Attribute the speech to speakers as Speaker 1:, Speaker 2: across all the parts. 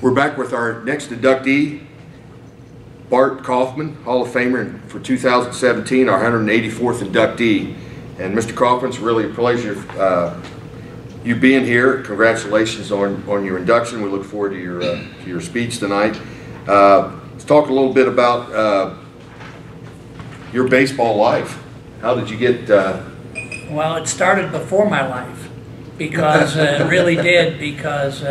Speaker 1: We're back with our next inductee, Bart Kaufman, Hall of Famer for 2017, our 184th inductee. And Mr. Kaufman, it's really a pleasure uh, you being here. Congratulations on, on your induction. We look forward to your, uh, to your speech tonight. Uh, let's talk a little bit about uh, your baseball life. How did you get? uh,
Speaker 2: Well, it started before my life because uh, it really did because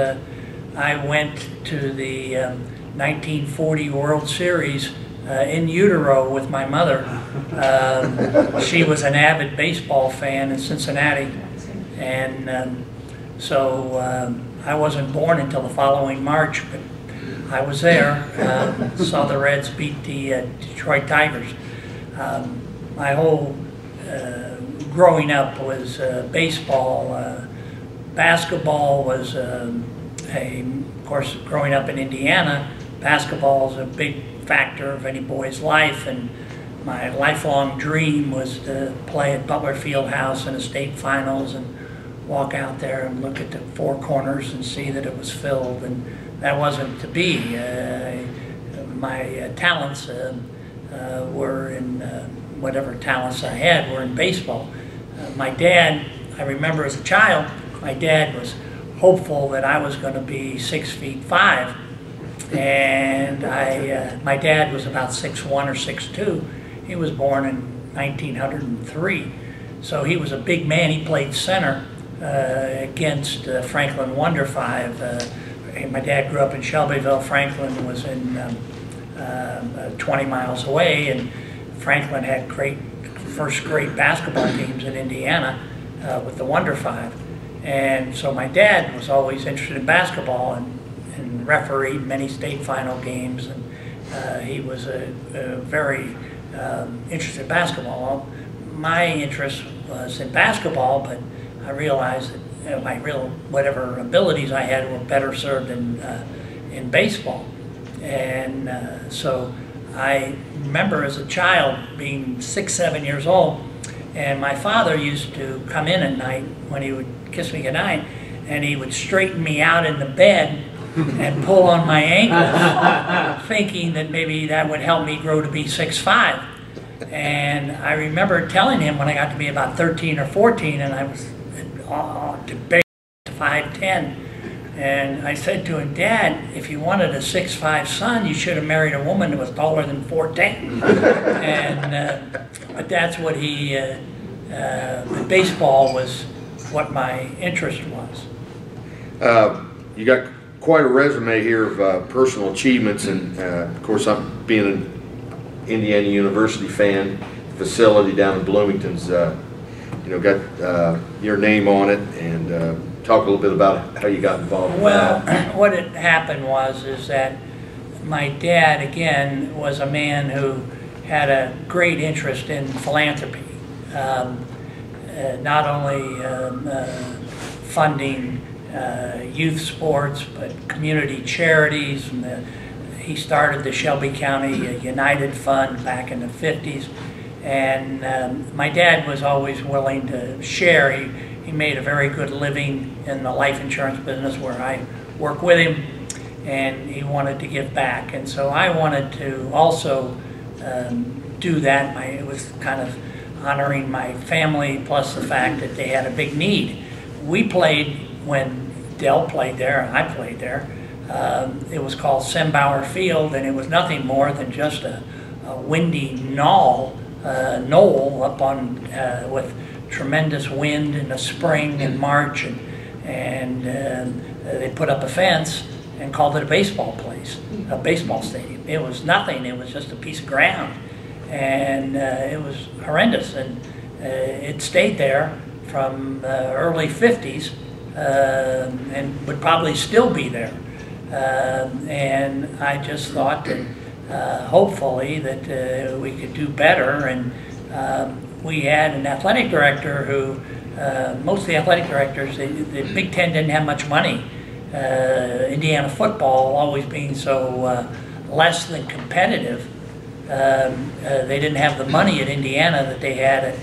Speaker 2: I went to the um, 1940 World Series uh, in utero with my mother. Um, she was an avid baseball fan in Cincinnati, and um, so um, I wasn't born until the following March, but I was there. Um, saw the Reds beat the uh, Detroit Tigers. Um, my whole uh, growing up was uh, baseball. Uh, basketball was um, a, of course, growing up in Indiana, basketball is a big factor of any boy's life, and my lifelong dream was to play at Butler Fieldhouse in the state finals and walk out there and look at the four corners and see that it was filled, and that wasn't to be. Uh, my uh, talents uh, uh, were in uh, whatever talents I had were in baseball. Uh, my dad, I remember as a child, my dad was hopeful that I was going to be six feet five, and I, uh, my dad was about six one or six two. He was born in 1903, so he was a big man. He played center uh, against uh, Franklin Wonder Five. Uh, my dad grew up in Shelbyville. Franklin was in um, uh, 20 miles away, and Franklin had great first great basketball teams in Indiana uh, with the Wonder Five. And so my dad was always interested in basketball and, and refereed many state final games. And uh, he was a, a very um, interested in basketball. My interest was in basketball, but I realized that you know, my real whatever abilities I had were better served in uh, in baseball. And uh, so I remember as a child being six, seven years old, and my father used to come in at night when he would kiss me goodnight, and he would straighten me out in the bed and pull on my ankles, thinking that maybe that would help me grow to be six five. And I remember telling him when I got to be about 13 or 14, and I was uh, to 5'10", and I said to him, Dad, if you wanted a six-five son, you should have married a woman who was taller than 14. and, uh, but that's what he, uh, uh, baseball was what my interest was.
Speaker 1: Uh, you got quite a resume here of uh, personal achievements, and uh, of course, I'm being an Indiana University fan. Facility down in Bloomington's, uh, you know, got uh, your name on it, and uh, talk a little bit about how you got involved.
Speaker 2: Well, what had happened was is that my dad again was a man who had a great interest in philanthropy. Um, uh, not only um, uh, funding uh, youth sports, but community charities. And the, he started the Shelby County United Fund back in the 50s. And um, my dad was always willing to share. He, he made a very good living in the life insurance business where I work with him, and he wanted to give back. And so I wanted to also um, do that. My, it was kind of honoring my family, plus the fact that they had a big need. We played when Dell played there, and I played there. Um, it was called Sembower Field, and it was nothing more than just a, a windy knoll, uh, knoll up on uh, with tremendous wind in the spring in March, and, and um, they put up a fence and called it a baseball place, a baseball stadium. It was nothing. It was just a piece of ground and uh, it was horrendous. And uh, it stayed there from the early 50s um, and would probably still be there. Um, and I just thought that uh, hopefully that uh, we could do better. And um, we had an athletic director who, uh, most of the athletic directors, the, the Big Ten didn't have much money. Uh, Indiana football always being so less than competitive um, uh, they didn't have the money at Indiana that they had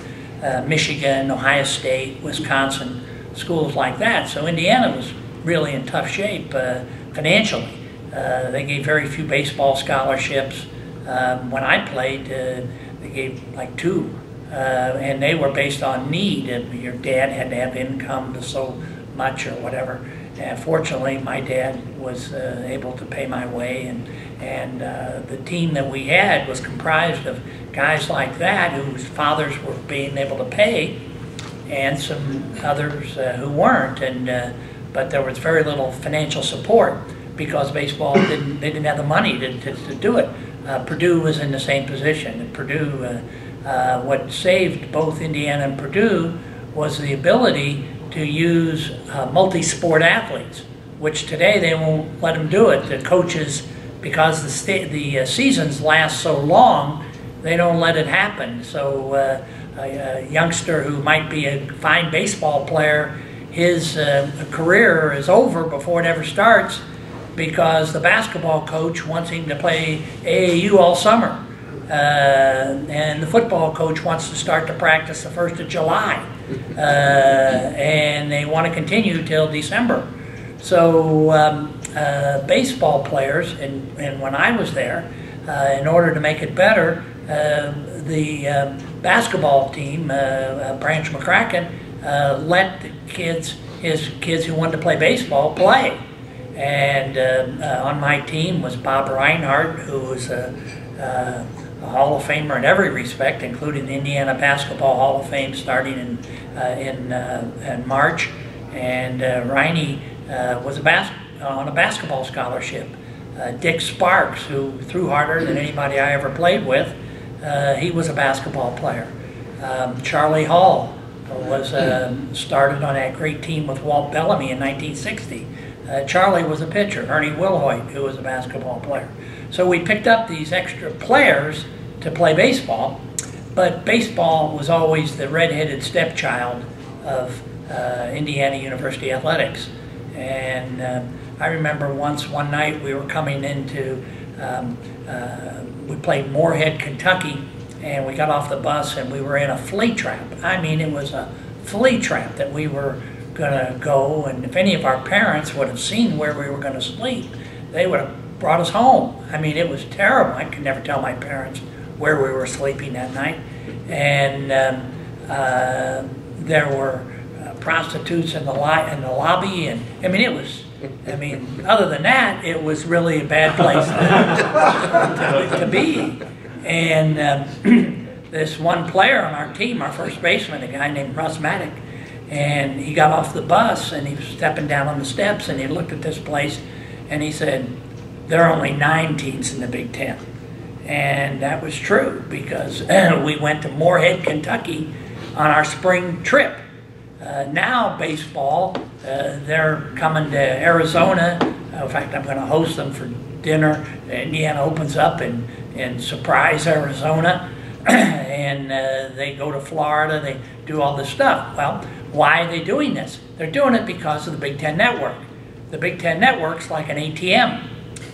Speaker 2: at uh, Michigan, Ohio State, Wisconsin, schools like that. So Indiana was really in tough shape uh, financially. Uh, they gave very few baseball scholarships. Um, when I played, uh, they gave like two, uh, and they were based on need. And your dad had to have income to so much or whatever. And fortunately, my dad was uh, able to pay my way, and and uh, the team that we had was comprised of guys like that whose fathers were being able to pay, and some others uh, who weren't. And uh, but there was very little financial support because baseball didn't they didn't have the money to, to, to do it. Uh, Purdue was in the same position. And Purdue, uh, uh, what saved both Indiana and Purdue was the ability to use uh, multi-sport athletes, which today they won't let them do it. The coaches, because the sta- the uh, seasons last so long, they don't let it happen. So a, a youngster who might be a fine baseball player, his uh, career is over before it ever starts because the basketball coach wants him to play AAU all summer. Uh, and the football coach wants to start to practice the 1st of July. Uh, and they want to continue till December. So, um, uh, baseball players, and, and when I was there, uh, in order to make it better, uh, the uh, basketball team, Branch McCracken, let the kids, his kids who wanted to play baseball, play. And uh, uh, on my team was Bob Reinhart, who was a, uh, a, Hall of Famer in every respect, including the Indiana Basketball Hall of Fame starting in, in, in March. And uh, was a bas- on a basketball scholarship. Dick Sparks, who threw harder than anybody I ever played with, he was a basketball player. Um, Charlie Hall was uh, started on that great team with Walt Bellamy in 1960. Uh, Charlie was a pitcher, Ernie Wilhoit, who was a basketball player. So we picked up these extra players to play baseball, but baseball was always the redheaded stepchild of uh, Indiana University athletics. And uh, I remember once, one night, we were coming into, um, uh, we played Morehead, Kentucky, and we got off the bus and we were in a flea trap. I mean, it was a flea trap that we were going to go, and if any of our parents would have seen where we were going to sleep, they would have brought us home. I mean, it was terrible. I could never tell my parents where we were sleeping that night. And um, uh, there were uh, prostitutes in the, in the lobby, and I mean, it was. I mean, other than that, it was really a bad place to, to, to be. And um, this one player on our team, our first baseman, a guy named Russ Maddock, and he got off the bus and he was stepping down on the steps and he looked at this place and he said, There are only nine teams in the Big Ten. And that was true because we went to Morehead, Kentucky on our spring trip. Uh, now, baseball, uh, they're coming to Arizona. Uh, in fact, I'm going to host them for dinner. Indiana opens up in, in Surprise, Arizona. and uh, they go to Florida, they do all this stuff. Well, why are they doing this? They're doing it because of the Big Ten Network. The Big Ten Network's like an ATM,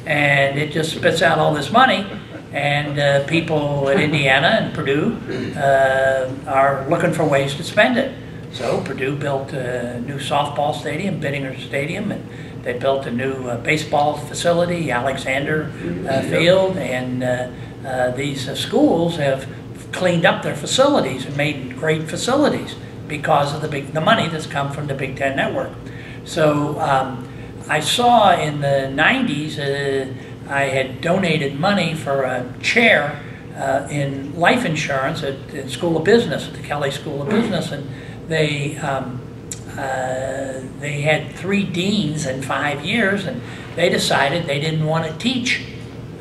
Speaker 2: and it just spits out all this money, and uh, people at Indiana and Purdue uh, are looking for ways to spend it. So Purdue built a new softball stadium, Bittinger Stadium, and they built a new uh, baseball facility, Alexander uh, Field, and uh, uh, these schools have cleaned up their facilities and made great facilities because of the big the money that's come from the Big Ten Network. So um, I saw in the 90s uh, I had donated money for a chair uh, in life insurance at the School of Business at the Kelley School of Business, and they um, uh, they had three deans in five years, and they decided they didn't want to teach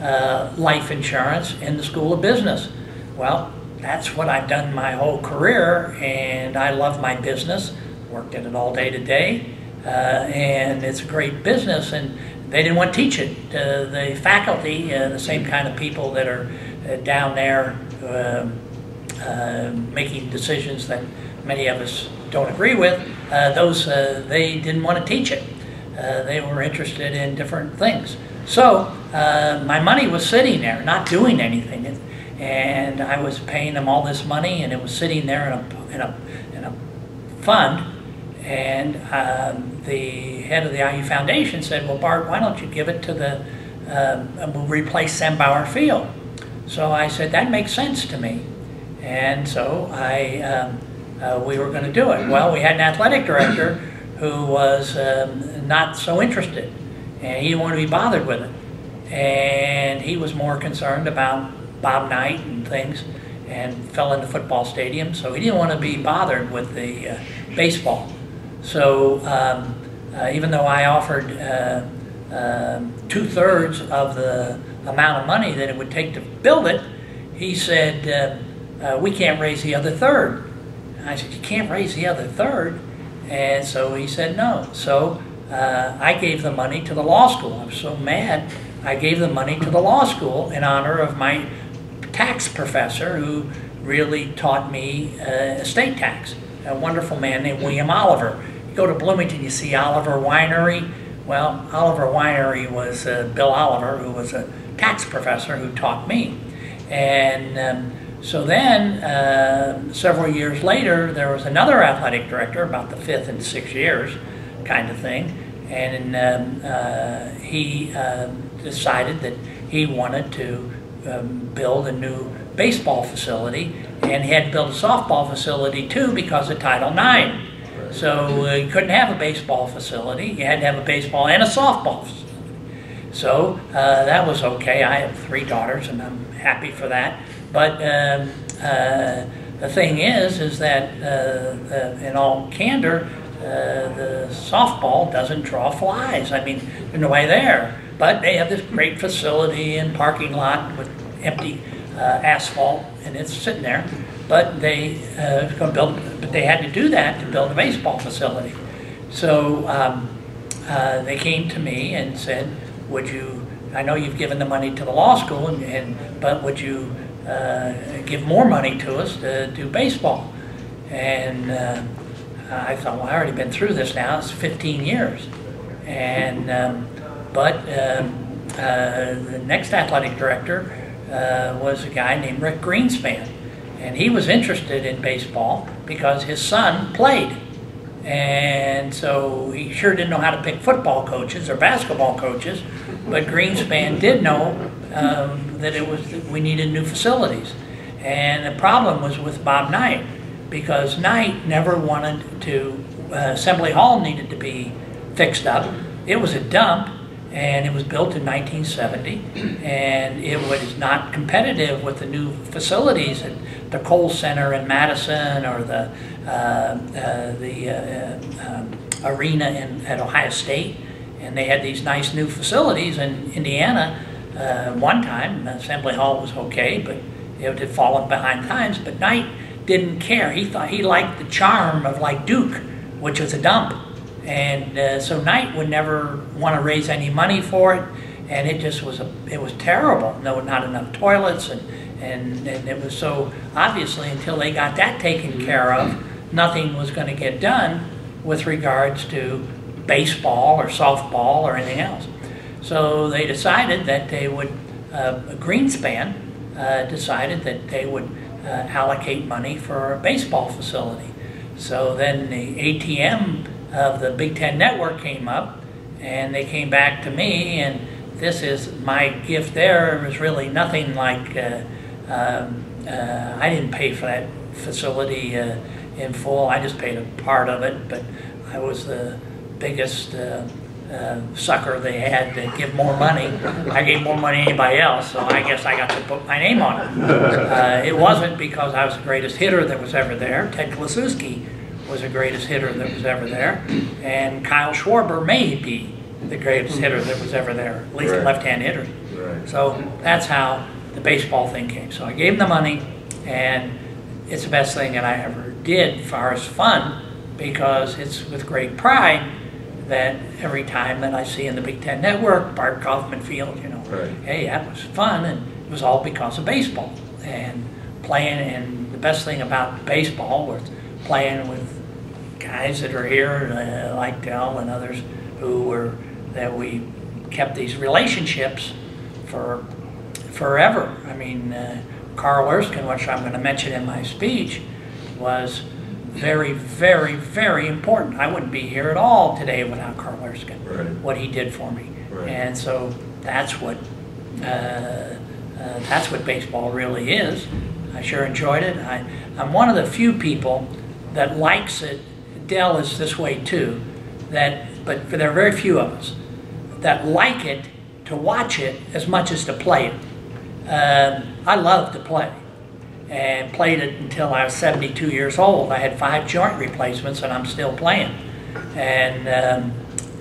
Speaker 2: uh, life insurance in the School of Business. Well, that's what I've done my whole career, and I love my business. Worked in it all day to day, uh, and it's a great business. And they didn't want to teach it. Uh, the faculty, uh, the same kind of people that are uh, down there um, uh, making decisions that many of us don't agree with, uh, those they didn't want to teach it. they were interested in different things. So my money was sitting there, not doing anything. It, and I was paying them all this money, and it was sitting there in a in a, in a fund. And um, the head of the IU Foundation said, "Well, Bart, why don't you give it to the um, we'll replace Sembower Field. So I said, that makes sense to me. And so I, um, uh, we were going to do it. Well, we had an athletic director who was um, not so interested, and he didn't want to be bothered with it. And he was more concerned about Bob Knight and things, and fell in the football stadium, so he didn't want to be bothered with the uh, baseball. So um, uh, even though I offered uh, um, two thirds of the amount of money that it would take to build it, he said, uh, uh, We can't raise the other third. I said, You can't raise the other third? And so he said, No. So uh, I gave the money to the law school. I was so mad. I gave the money to the law school in honor of my tax professor who really taught me uh, estate tax. A wonderful man named William Oliver. You go to Bloomington, you see Oliver Winery. Well, Oliver Winery was uh, Bill Oliver, who was a tax professor who taught me. And um, so then, uh, several years later, there was another athletic director, about the fifth and sixth years kind of thing. And um, uh, he uh, decided that he wanted to um, build a new baseball facility, and he had to build a softball facility too because of Title IX. So uh, you couldn't have a baseball facility. You had to have a baseball and a softball facility. So uh, that was okay. I have three daughters, and I'm happy for that. But um, uh, the thing is, is that uh, in all candor, uh, the softball doesn't draw flies. I mean, there's no way there. But they have this great facility and parking lot with empty uh, asphalt, and it's sitting there. But they uh, going to build, but they had to do that to build a baseball facility. So um, uh, they came to me and said, "Would you? I know you've given the money to the law school, and, and but would you uh, give more money to us to do baseball?" And uh, I thought, well, I've already been through this now. It's 15 years, and um, but um, uh, the next athletic director uh, was a guy named Rick Greenspan. And he was interested in baseball because his son played. And so he sure didn't know how to pick football coaches or basketball coaches, but Greenspan did know um, that it was that we needed new facilities. And the problem was with Bob Knight because Knight never wanted to. Uh, Assembly Hall needed to be fixed up. It was a dump, and it was built in 1970 and it was not competitive with the new facilities at the Kohl Center in Madison or the uh, uh, the uh, um, arena in, at Ohio State. And they had these nice new facilities in Indiana uh, one time. Assembly Hall was okay but it had fallen behind times. But Knight didn't care. He thought he liked the charm of like Duke which was a dump and uh, so Knight would never want to raise any money for it, and it just was a it was terrible. No, not enough toilets, and and and it was so obviously until they got that taken care of, nothing was going to get done with regards to baseball or softball or anything else. So they decided that they would uh, Greenspan uh, decided that they would uh, allocate money for a baseball facility. So then the ATM of the Big Ten Network came up, and they came back to me, and this is my gift. There it was really nothing like uh, um, uh, I didn't pay for that facility uh, in full. I just paid a part of it, but I was the biggest. Uh, uh, sucker they had to give more money. I gave more money than anybody else, so I guess I got to put my name on it. Uh, it wasn't because I was the greatest hitter that was ever there. Ted Kluszewski was the greatest hitter that was ever there, and Kyle Schwarber may be the greatest hmm. hitter that was ever there, at least
Speaker 1: Right.
Speaker 2: left-hand hitter.
Speaker 1: Right.
Speaker 2: So that's how the baseball thing came. So I gave him the money, and it's the best thing that I ever did as far as fun, because it's with great pride that every time that I see in the Big Ten Network, Bart Kaufman Field, you know,
Speaker 1: Right.
Speaker 2: hey, that was fun, and it was all because of baseball and playing. And the best thing about baseball was playing with guys that are here, uh, like Dell and others, who were that we kept these relationships for forever. I mean, uh, Carl Erskine, which I'm going to mention in my speech, was very, very, very important. I wouldn't be here at all today without Carl Erskine,
Speaker 1: Right.
Speaker 2: what he did for me.
Speaker 1: Right.
Speaker 2: And so that's what uh, uh, that's what baseball really is. I sure enjoyed it. I, I'm one of the few people that likes it. Dell is this way too. That, but there are very few of us that like it to watch it as much as to play it. Um, I love to play and played it until I was 72 years old. I had five joint replacements and I'm still playing. And um,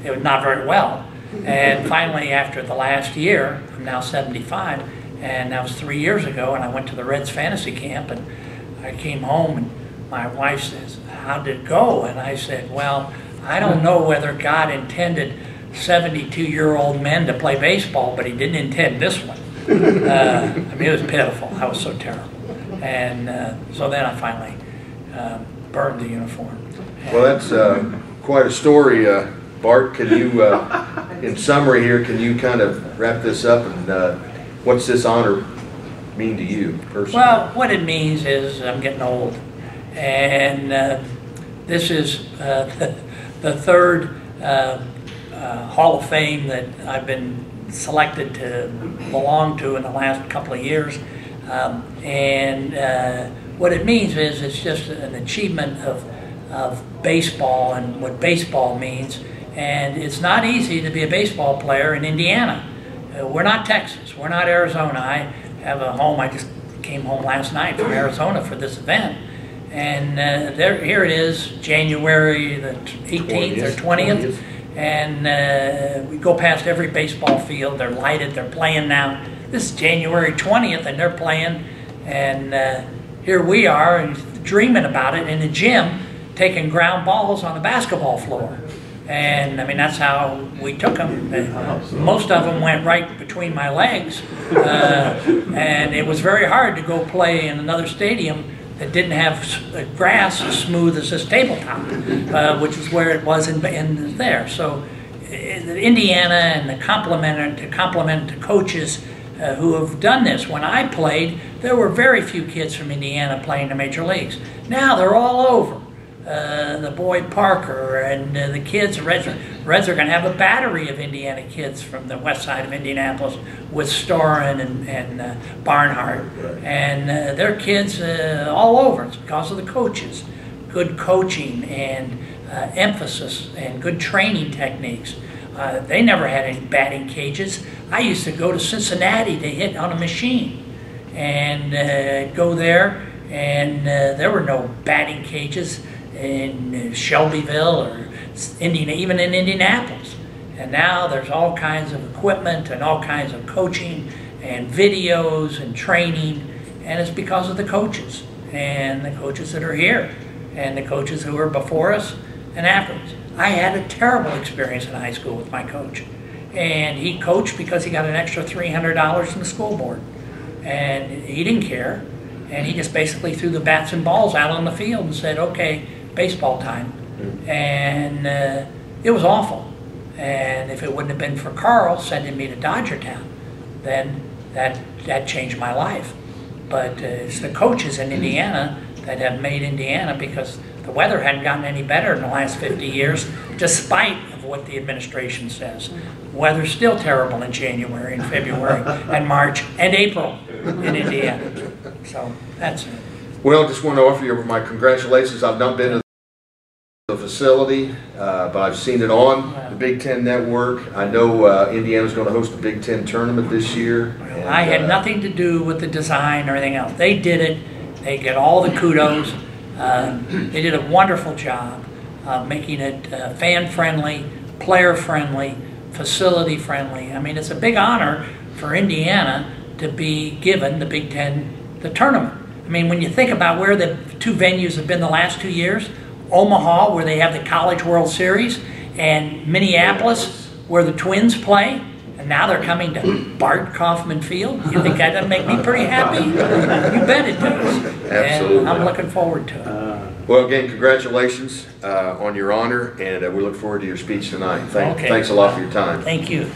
Speaker 2: it was not very well. And finally, after the last year, I'm now 75, and that was three years ago, and I went to the Reds fantasy camp, and I came home, and my wife says, How did it go? And I said, Well, I don't know whether God intended 72 year old men to play baseball, but He didn't intend this one. Uh, I mean, it was pitiful. I was so terrible. And uh, so then I finally uh, burned the uniform.
Speaker 1: Well, that's uh, quite a story. Uh, Bart, can you, uh, in summary here, can you kind of wrap this up and uh, what's this honor mean to you personally?
Speaker 2: Well, what it means is I'm getting old, and uh, this is uh, the, the third uh, uh, Hall of Fame that I've been selected to belong to in the last couple of years. Um, and what it means is it's just an achievement of, of baseball and what baseball means. And it's not easy to be a baseball player in Indiana. Uh, we're not Texas. We're not Arizona. I have a home. I just came home last night from Arizona for this event. And uh, there, here it is, January the 18th or 20th. And uh, we go past every baseball field. They're lighted. They're playing now. This is January 20th, and they're playing. And uh, here we are dreaming about it in the gym, taking ground balls on the basketball floor. And I mean, that's how we took them. Most of them went right between my legs. Uh, and it was very hard to go play in another stadium that didn't have uh, grass as smooth as this tabletop, uh, which is where it was in, in there. So uh, Indiana and the compliment to compliment to coaches uh, who have done this. When I played, there were very few kids from Indiana playing the major leagues. Now they're all over. Uh, the boy Parker and uh, the kids, Reds, Reds are going to have a battery of Indiana kids from the west side of Indianapolis with Storen and, and uh, Barnhart. And uh, they're kids uh, all over. It's because of the coaches. Good coaching and uh, emphasis and good training techniques. Uh, they never had any batting cages. I used to go to Cincinnati to hit on a machine and uh, go there, and uh, there were no batting cages in Shelbyville or even in Indianapolis. And now there's all kinds of equipment and all kinds of coaching and videos and training, and it's because of the coaches and the coaches that are here and the coaches who were before us and afterwards. I had a terrible experience in high school with my coach. And he coached because he got an extra $300 from the school board. And he didn't care. And he just basically threw the bats and balls out on the field and said, okay, baseball time. And uh, it was awful. And if it wouldn't have been for Carl sending me to Dodgertown, then that, that changed my life. But uh, it's the coaches in Indiana that have made Indiana because the weather hadn't gotten any better in the last 50 years, despite of what the administration says. Weather's still terrible in January and February and March and April in Indiana. So that's it.
Speaker 1: Well, just want to offer you my congratulations. I've not been to the facility, uh, but I've seen it on the Big Ten Network. I know uh, Indiana's going to host the Big Ten tournament this year. and,
Speaker 2: I had
Speaker 1: uh,
Speaker 2: nothing to do with the design or anything else. They did it. They get all the kudos. Um, they did a wonderful job of making it uh, fan friendly, player friendly, facility friendly. I mean, it's a big honor for Indiana to be given the Big Ten the tournament. I mean, when you think about where the two venues have been the last two years, Omaha, where they have the College World Series, and Minneapolis, where the Twins play, and now they're coming to Bart Kaufman Field. You think that doesn't make me pretty happy? You bet it does.
Speaker 1: Absolutely.
Speaker 2: And I'm looking forward to it.
Speaker 1: Well, again, congratulations uh, on your honor, and uh, we look forward to your speech tonight. Thank,
Speaker 2: Okay.
Speaker 1: Thanks a lot for your time.
Speaker 2: Thank you.